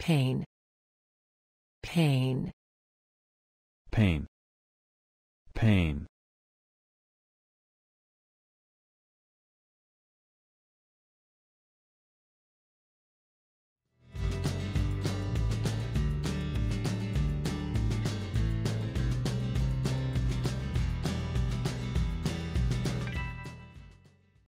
pain pain pain. Pain.